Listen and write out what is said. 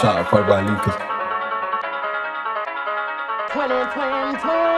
Shout out Pro by Lucas. Twin, twin, twin.